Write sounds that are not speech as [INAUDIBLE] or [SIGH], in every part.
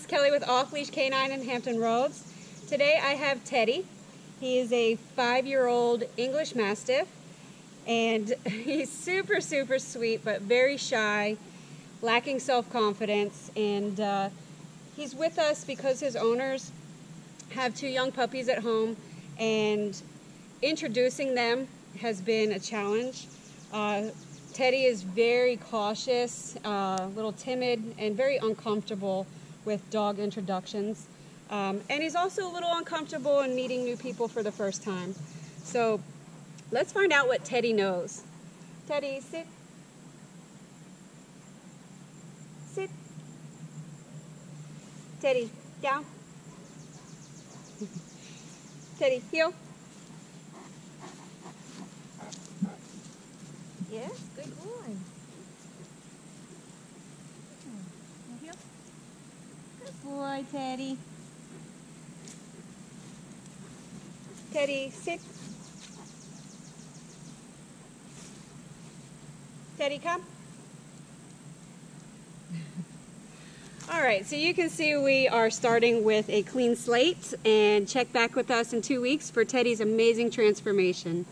is Kelly with Off Leash Canine in Hampton Roads. Today I have Teddy. He is a five-year-old English Mastiff and [LAUGHS] he's super, super sweet but very shy, lacking self-confidence and uh, he's with us because his owners have two young puppies at home and introducing them has been a challenge. Uh, Teddy is very cautious, uh, a little timid, and very uncomfortable with dog introductions. Um, and he's also a little uncomfortable in meeting new people for the first time. So let's find out what Teddy knows. Teddy, sit. Sit. Teddy, down. [LAUGHS] Teddy, heel. Yes, good boy. Boy, Teddy. Teddy, sit. Teddy, come. [LAUGHS] All right, so you can see we are starting with a clean slate and check back with us in two weeks for Teddy's amazing transformation.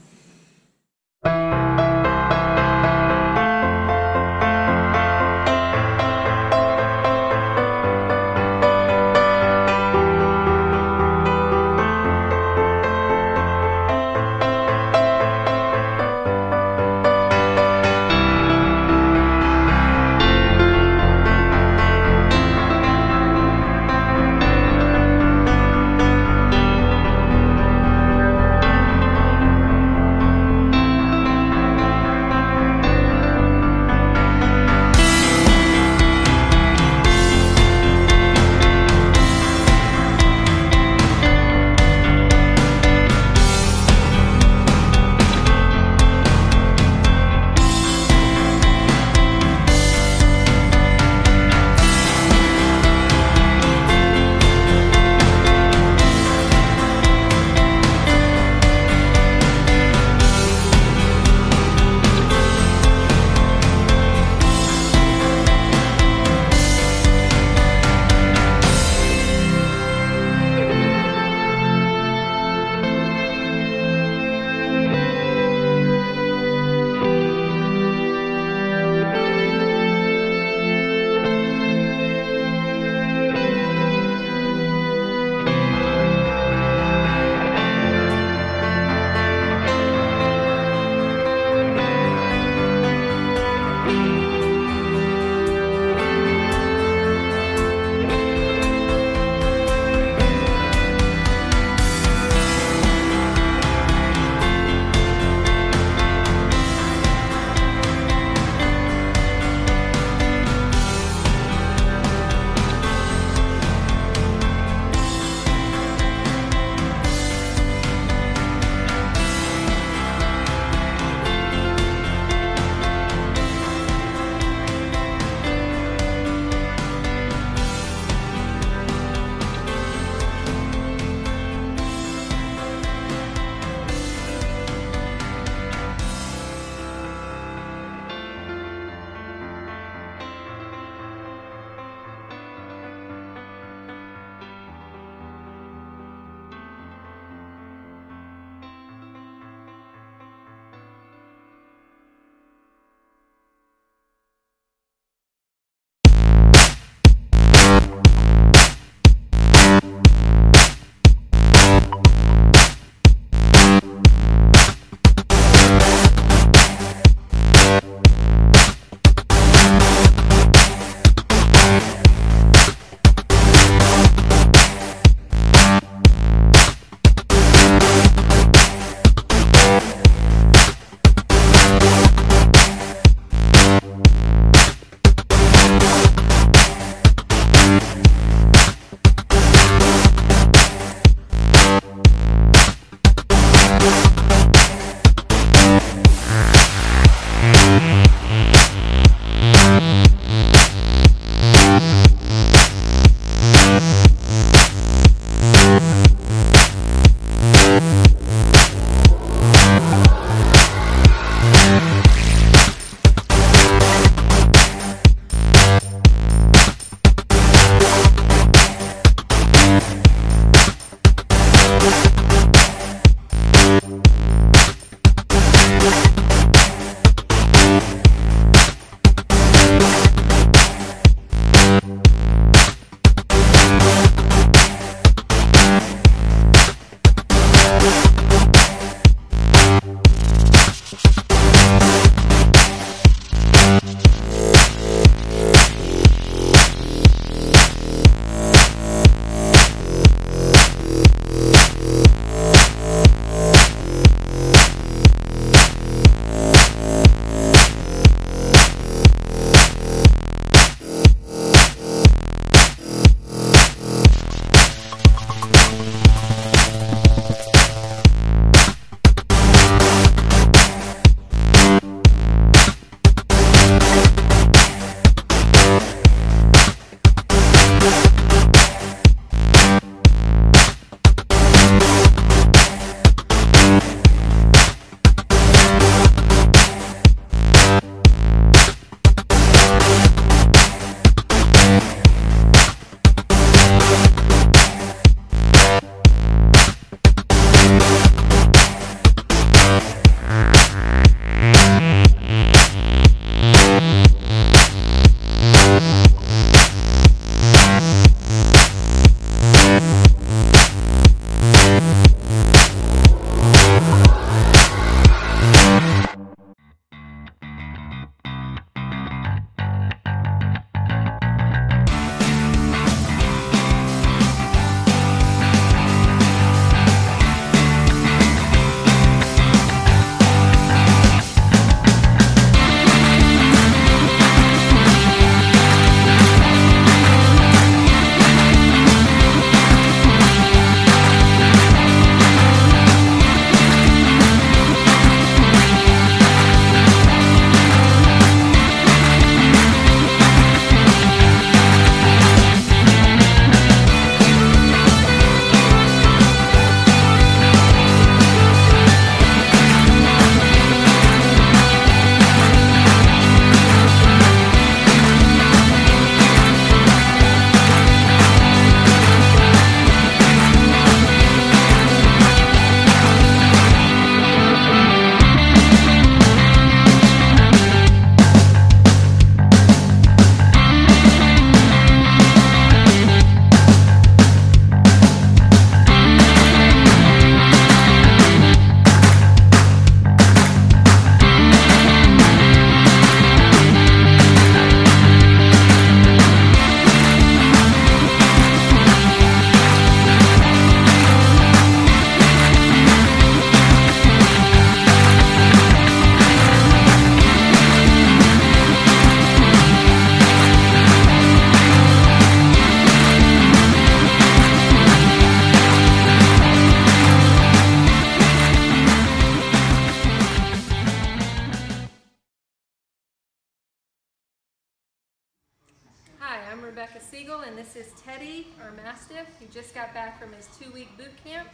Rebecca Siegel, and this is Teddy, our Mastiff. He just got back from his two-week boot camp,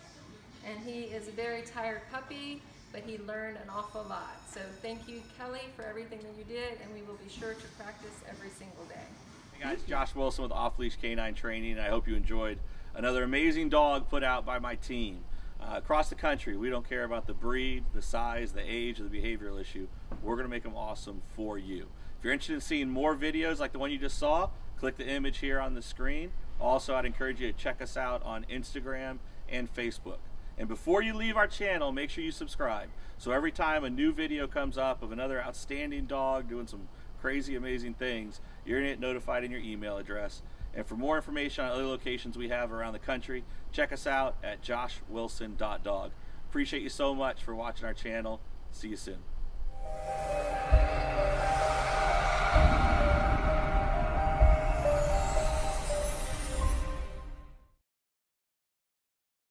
and he is a very tired puppy, but he learned an awful lot. So thank you, Kelly, for everything that you did, and we will be sure to practice every single day. Hey guys, Josh Wilson with Off Leash Canine Training, I hope you enjoyed another amazing dog put out by my team. Uh, across the country, we don't care about the breed, the size, the age, or the behavioral issue. We're going to make them awesome for you. If you're interested in seeing more videos like the one you just saw, click the image here on the screen. Also, I'd encourage you to check us out on Instagram and Facebook. And before you leave our channel, make sure you subscribe. So every time a new video comes up of another outstanding dog doing some crazy, amazing things, you're going to get notified in your email address. And for more information on other locations we have around the country, check us out at joshwilson.dog. Appreciate you so much for watching our channel. See you soon.